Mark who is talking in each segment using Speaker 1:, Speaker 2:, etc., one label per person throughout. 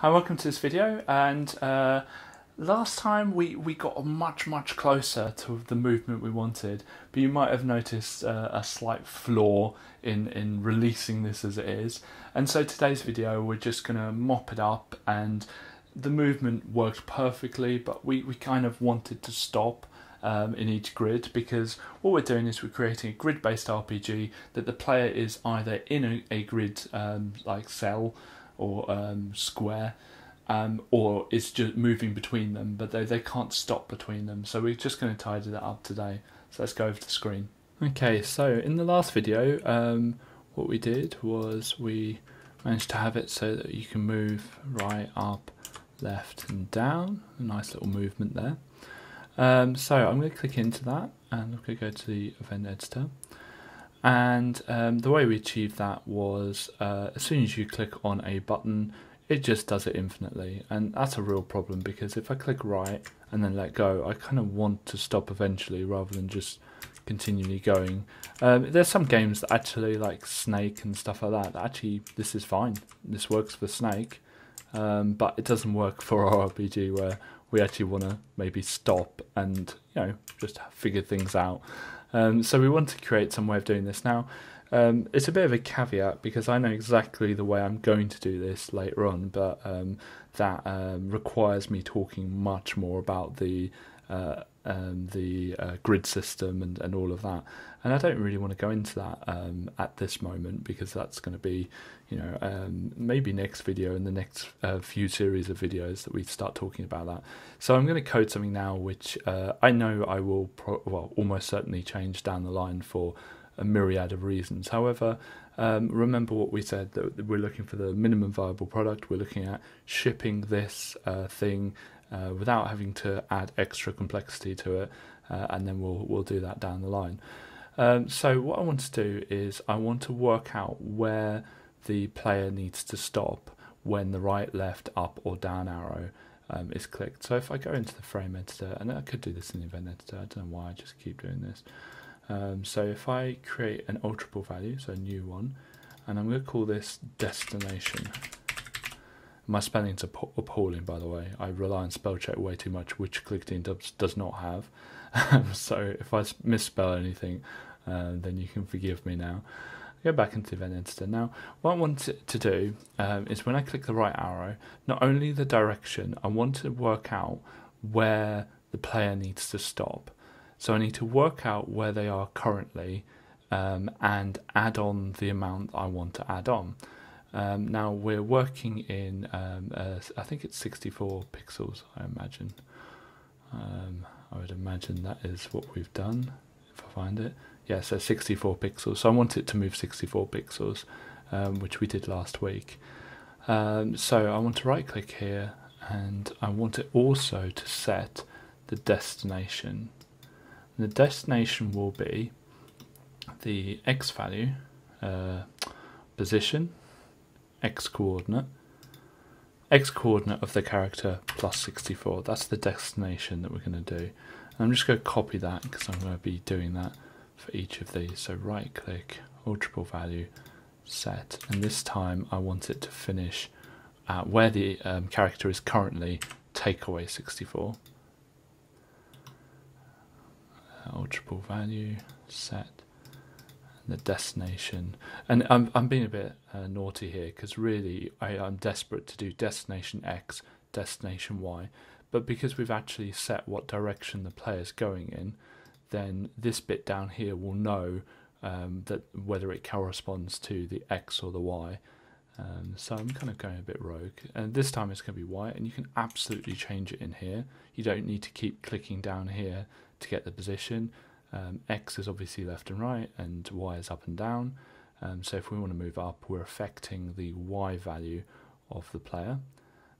Speaker 1: Hi, welcome to this video. And uh, last time we, we got much, much closer to the movement we wanted, but you might have noticed uh, a slight flaw in, in releasing this as it is. And so today's video, we're just going to mop it up and the movement worked perfectly, but we, we kind of wanted to stop um, in each grid because what we're doing is we're creating a grid based RPG that the player is either in a, a grid um, like cell or um, square um, or it's just moving between them, but they, they can't stop between them. So we're just going to tidy that up today. So let's go over the screen. Okay, so in the last video, um, what we did was we managed to have it so that you can move right, up, left and down. A nice little movement there. Um, so I'm going to click into that and I'm going to go to the event editor. And um, the way we achieved that was uh, as soon as you click on a button, it just does it infinitely. And that's a real problem because if I click right and then let go, I kind of want to stop eventually rather than just continually going. Um, there's some games that actually like Snake and stuff like that. Actually, this is fine. This works for Snake, um, but it doesn't work for our RPG where we actually want to maybe stop and you know just figure things out. Um, so we want to create some way of doing this now. Um, it's a bit of a caveat because I know exactly the way I'm going to do this later on, but um, that um, requires me talking much more about the uh, um, the uh, grid system and, and all of that. And I don't really want to go into that um, at this moment because that's going to be, you know, um, maybe next video in the next uh, few series of videos that we start talking about that. So I'm going to code something now which uh, I know I will, pro- well, almost certainly change down the line for a myriad of reasons. However, um, remember what we said that we're looking for the minimum viable product. We're looking at shipping this uh, thing uh, without having to add extra complexity to it, uh, and then we'll we'll do that down the line. Um, so what I want to do is I want to work out where the player needs to stop when the right, left, up, or down arrow um, is clicked. So if I go into the frame editor, and I could do this in the event editor, I don't know why I just keep doing this. Um, so if I create an alterable value, so a new one, and I'm going to call this destination. My spelling's appalling, by the way. I rely on spell check way too much, which ClickTeam does, does not have. So if I misspell anything, uh, then you can forgive me now. Go back into Event Editor. Now, what I want to do um, is when I click the right arrow, not only the direction, I want to work out where the player needs to stop. So I need to work out where they are currently um, and add on the amount I want to add on. Um, now we're working in, um, uh, I think it's 64 pixels, I imagine. Um, I would imagine that is what we've done, if I find it. Yeah, so 64 pixels. So I want it to move 64 pixels, um, which we did last week. Um, so I want to right click here and I want it also to set the destination. And the destination will be the x value, uh, position, x coordinate, x coordinate of the character plus 64. That's the destination that we're going to do. And I'm just going to copy that because I'm going to be doing that for each of these. So right click, alterable value, set, and this time I want it to finish at where the um, character is currently, take away 64. Uh, alterable value, set, the destination. And I'm I'm being a bit uh, naughty here because really I, I'm desperate to do destination X, destination Y, but because we've actually set what direction the player's going in, then this bit down here will know um, that whether it corresponds to the X or the Y. Um, so I'm kind of going a bit rogue, and this time it's going to be white, and you can absolutely change it in here. You don't need to keep clicking down here to get the position. Um, X is obviously left and right, and Y is up and down. Um, so if we want to move up, we're affecting the Y value of the player.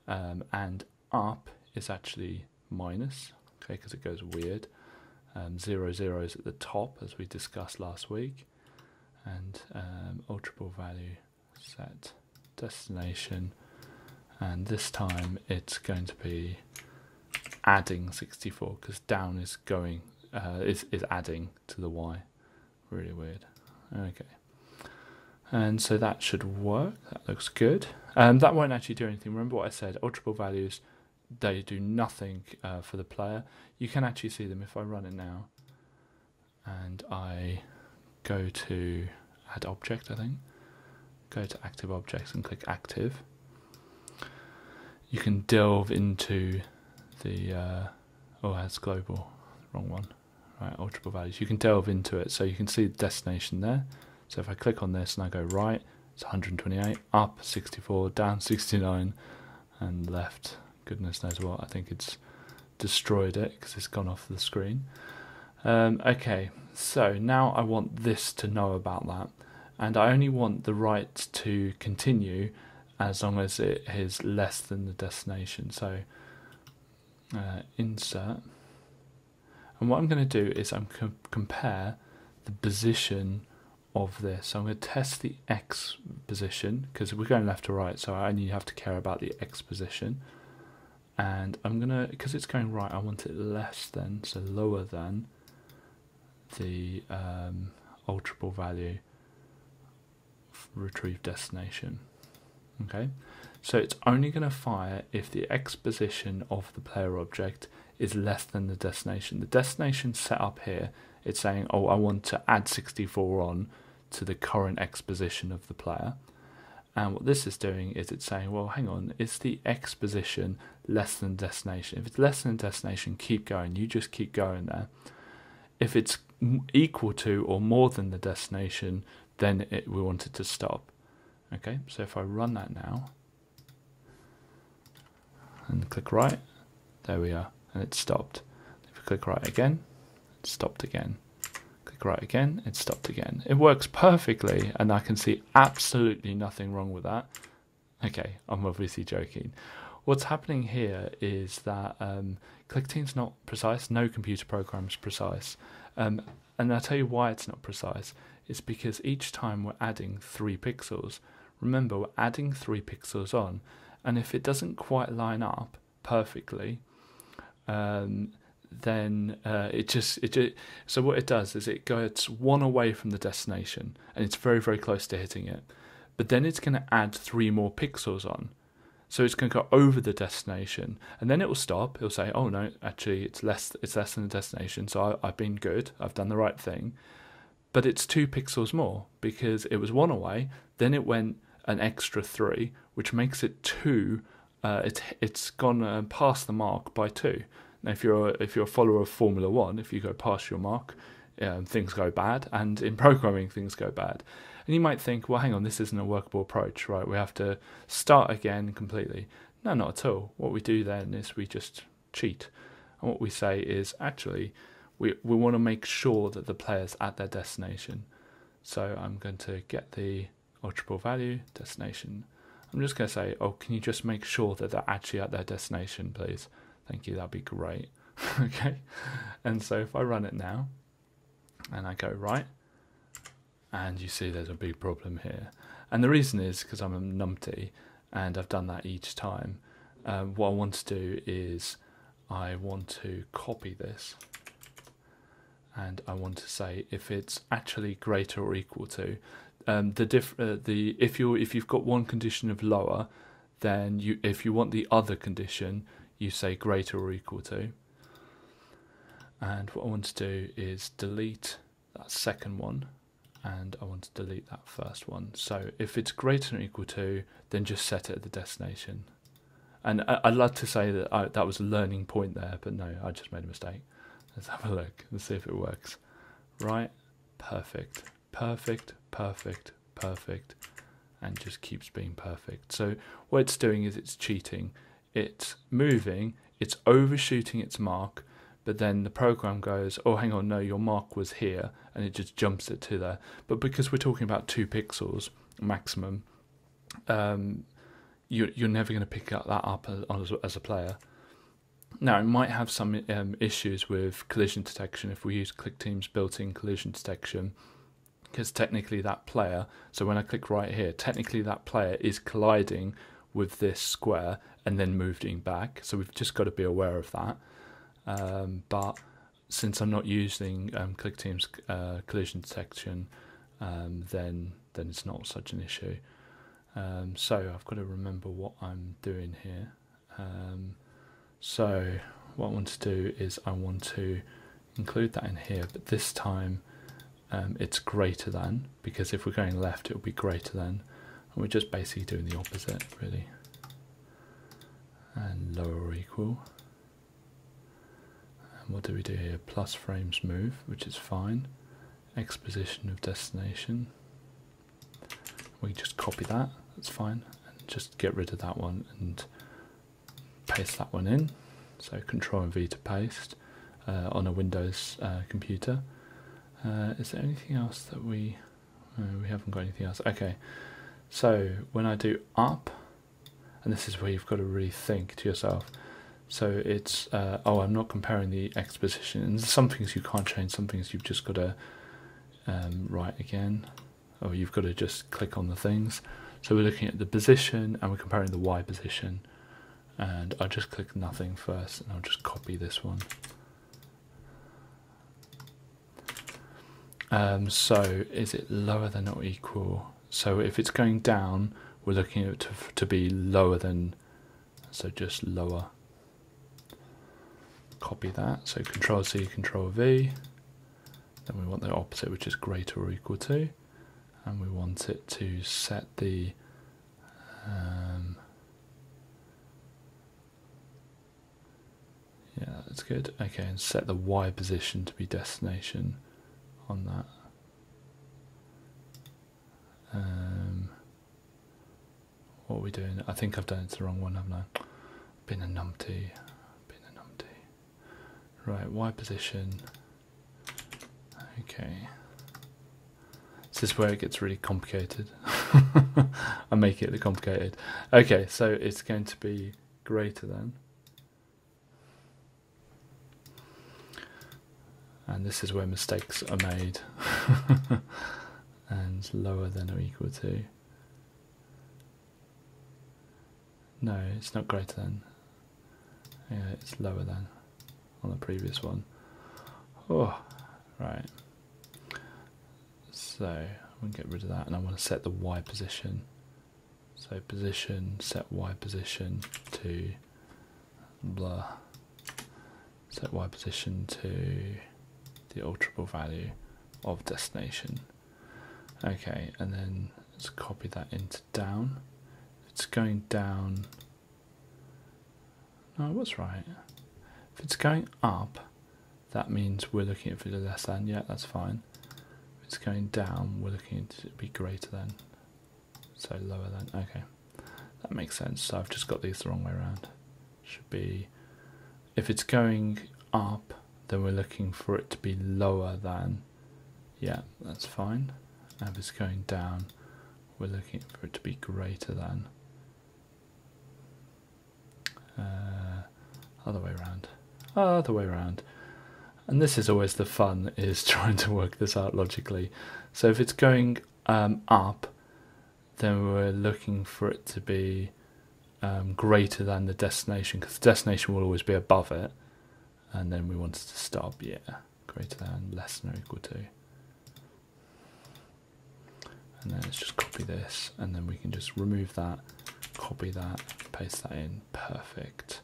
Speaker 1: Um, and up is actually minus, okay, because it goes weird. Um, zero zero is at the top, as we discussed last week. And um, alterable value set destination. And this time it's going to be adding 64 because down is going uh, is is adding to the y. Really weird. Okay. And so that should work. That looks good. Um, that won't actually do anything. Remember what I said, alterable values, they do nothing uh, for the player. You can actually see them if I run it now. And I go to add object, I think. Go to active objects and click active. You can delve into the, uh, oh, that's global, wrong one. Right, alterable values. You can delve into it so you can see the destination there. So if I click on this and I go right, it's 128, up 64, down 69, and left, goodness knows what. I think it's destroyed it because it's gone off the screen. Um, okay, so now I want this to know about that, and I only want the right to continue as long as it is less than the destination. So uh, insert, and what I'm going to do is I'm com- compare the position of this. So I'm going to test the x position because we're going left to right, so I only have to care about the x position. And I'm going to, because it's going right, I want it less than, so lower than the um, alterable value retrieve destination. Okay, so it's only going to fire if the x position of the player object is less than the destination. The destination set up here, it's saying, oh, I want to add 64 on to the current x position of the player. And what this is doing is it's saying, well, hang on, is the x position less than destination? If it's less than destination, keep going. You just keep going there. If it's equal to or more than the destination, then it, we want it to stop. Okay, so if I run that now and click right, there we are, and it stopped. If I click right again, it stopped again click right again, it stopped again. It works perfectly, and I can see absolutely nothing wrong with that. Okay, I'm obviously joking. What's happening here is that um, ClickTeam's not precise, no computer program is precise. Um, and I'll tell you why it's not precise. It's because each time we're adding three pixels, remember we're adding three pixels on, and if it doesn't quite line up perfectly, um, then uh, it just it so what it does is it gets one away from the destination and it's very very close to hitting it. But then it's going to add three more pixels on. So it's going to go over the destination and then it will stop. It'll say oh no actually it's less it's less than the destination so I, i've been good. I've done the right thing. But it's two pixels more because it was one away then it went an extra three which makes it two uh, it, it's gone uh, past the mark by two now, if you're a, if you're a follower of Formula One, if you go past your mark, um, things go bad, and in programming things go bad. And you might think, well, hang on, this isn't a workable approach, right? We have to start again completely. No, not at all. What we do then is we just cheat, and what we say is actually we we want to make sure that the player's at their destination. So I'm going to get the alterable value destination. I'm just going to say, oh, can you just make sure that they're actually at their destination, please? Thank you, that'd be great. okay, and so if I run it now and I go right, and you see there's a big problem here. And the reason is because I'm a numpty and I've done that each time. Um, what I want to do is I want to copy this and I want to say if it's actually greater or equal to um, the diff uh, the if you if you've got one condition of lower then you if you want the other condition you say greater or equal to. And what I want to do is delete that second one and I want to delete that first one. So if it's greater than or equal to, then just set it at the destination. And I'd love to say that I, that was a learning point there, but no, I just made a mistake. Let's have a look. Let's see if it works. Right, perfect, perfect, perfect, perfect, and just keeps being perfect. So what it's doing is it's cheating it's moving, it's overshooting its mark, but then the program goes, oh, hang on, no, your mark was here, and it just jumps it to there. But because we're talking about two pixels maximum, um, you, you're never going to pick up that up as, as, a player. Now, it might have some um, issues with collision detection if we use ClickTeam's built-in collision detection, because technically that player, so when I click right here, technically that player is colliding with this square and then moving back. So we've just got to be aware of that. Um, but since I'm not using um, ClickTeam's uh, collision detection, um, then then it's not such an issue. Um, so I've got to remember what I'm doing here. Um, so what I want to do is I want to include that in here, but this time um, it's greater than, because if we're going left it will be greater than, and we're just basically doing the opposite really. And lower or equal. And what do we do here? Plus frames move, which is fine. X position of destination. We just copy that, that's fine. And just get rid of that one and paste that one in. So Control and V to paste uh, on a Windows uh, computer. Uh, is there anything else that we? we haven't got anything else. Okay, so when I do up, and this is where you've got to really think to yourself. So it's uh, oh, I'm not comparing the x position. And some things you can't change. Some things you've just got to um, write again, or you've got to just click on the things. So we're looking at the position and we're comparing the y position. And I'll just click nothing first, and I'll just copy this one. Um, so is it lower than or equal? So if it's going down, we're looking at to, to be lower than, so just lower. Copy that, so Control C, Control V. Then we want the opposite, which is greater or equal to. And we want it to set the um, yeah, that's good. Okay, and set the Y position to be destination on that. Um, what are we doing? I think I've done it to the wrong one, haven't I? Been a numpty. Been a numpty. Right, Y position. Okay. This is where it gets really complicated. I make it complicated. Okay, so it's going to be greater than. And this is where mistakes are made. And lower than or equal to. No it's not greater than. Yeah it's lower than on the previous one. Oh right. So I'm going to get rid of that and I want to set the Y position. So position set Y position to blah. Set Y position to the alterable value of destination. Okay, and then let's copy that into down. It's going down, no, what's right? If it's going up, that means we're looking at the less than, yeah, that's fine. If it's going down, we're looking it be greater than, so lower than, okay. That makes sense, so I've just got these the wrong way around. Should be, if it's going up, then we're looking for it to be lower than, yeah, that's fine. If it's going down, we're looking for it to be greater than. Uh, other way around. Other way around. And this is always the fun, is trying to work this out logically. So if it's going um, up, then we're looking for it to be um, greater than the destination, because the destination will always be above it and then we wanted to stop, yeah, greater than, less than or equal to. And then let's just copy this, and then we can just remove that, copy that, paste that in, perfect.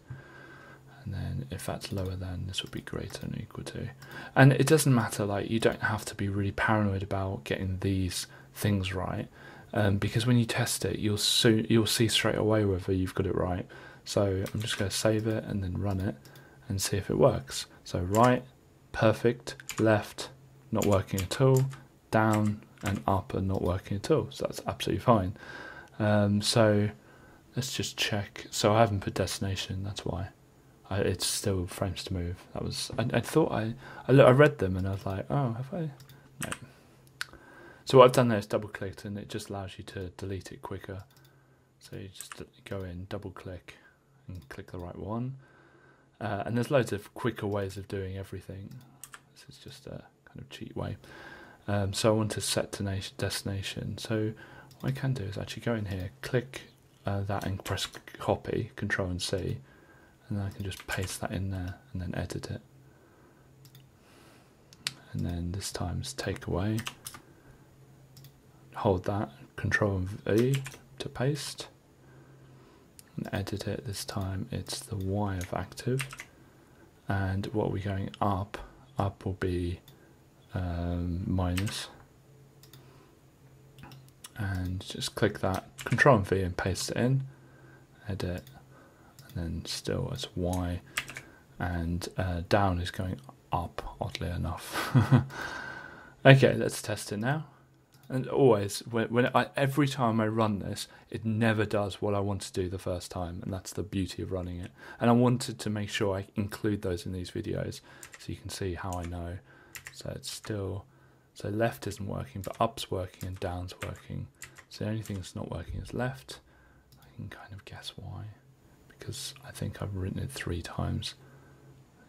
Speaker 1: And then if that's lower than, this would be greater than or equal to. And it doesn't matter, like, you don't have to be really paranoid about getting these things right. Um, because when you test it, you'll soon you'll see straight away whether you've got it right. So I'm just going to save it and then run it and see if it works. So right, perfect, left, not working at all, down and up and not working at all. So that's absolutely fine. Um, so let's just check. So I haven't put destination, that's why. I, it's still frames to move. That was I, I thought I, I I read them and I was like, oh, have I? No. So what I've done there is double clicked and it just allows you to delete it quicker. So you just go in, double click, and click the right one. Uh, and there's loads of quicker ways of doing everything. This is just a kind of cheat way. Um, so I want to set to destination. So what I can do is actually go in here, click uh, that and press copy, Control and C, and then I can just paste that in there and then edit it. And then this time's take away, hold that, Control and V to paste, and edit it. This time it's the Y of active, and what we're going up, up will be um, minus, and just click that, Control V and paste it in, edit, and then still it's Y, and uh, down is going up, oddly enough. okay, let's test it now. And always, when, when I, every time I run this, it never does what I want to do the first time, and that's the beauty of running it. And I wanted to make sure I include those in these videos so you can see how I know. So it's still, so left isn't working, but up's working and down's working. So the only thing that's not working is left. I can kind of guess why, because I think I've written it three times.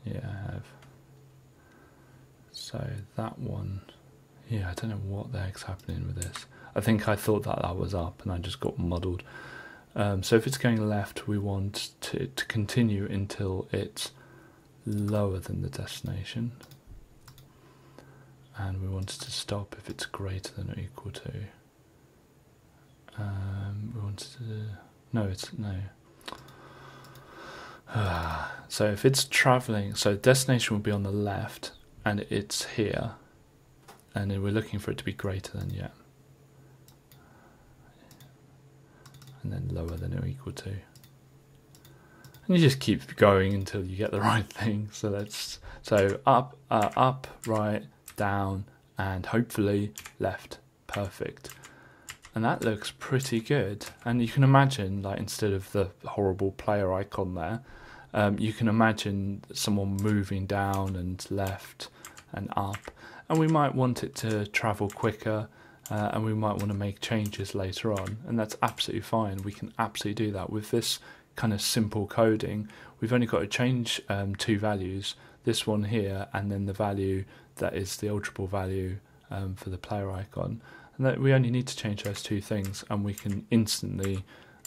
Speaker 1: Yeah, I have. So that one, yeah, I don't know what the heck's happening with this. I think I thought that that was up and I just got muddled. Um, so if it's going left, we want to, to continue until it's lower than the destination. And we want it to stop if it's greater than or equal to. Um, we want to, no, it's, no. so if it's traveling, so destination will be on the left and it's here and then we're looking for it to be greater than yeah. And then lower than or equal to. And you just keep going until you get the right thing. So that's so up uh, up right down and hopefully left perfect. And that looks pretty good. And you can imagine like instead of the horrible player icon there um, you can imagine someone moving down and left and up and we might want it to travel quicker uh, and we might want to make changes later on and that's absolutely fine. We can absolutely do that. With this kind of simple coding we've only got to change um, two values this one here and then the value that is the alterable value um, for the player icon. And that we only need to change those two things and we can instantly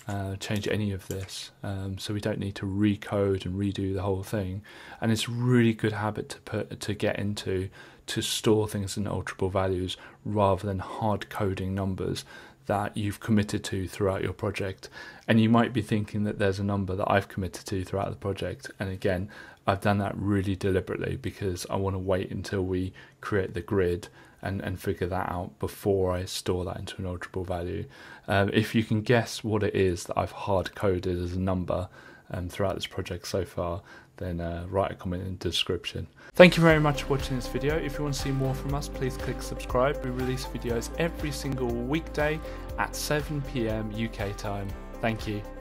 Speaker 1: uh, change any of this. Um, so we don't need to recode and redo the whole thing. And it's really good habit to put to get into to store things in alterable values rather than hard coding numbers that you've committed to throughout your project. And you might be thinking that there's a number that I've committed to throughout the project. And again I've done that really deliberately because I want to wait until we create the grid and, and figure that out before I store that into an alterable value. Um, if you can guess what it is that I've hard coded as a number um, throughout this project so far, then uh, write a comment in the description. Thank you very much for watching this video. If you want to see more from us, please click subscribe. We release videos every single weekday at 7pm UK time. Thank you.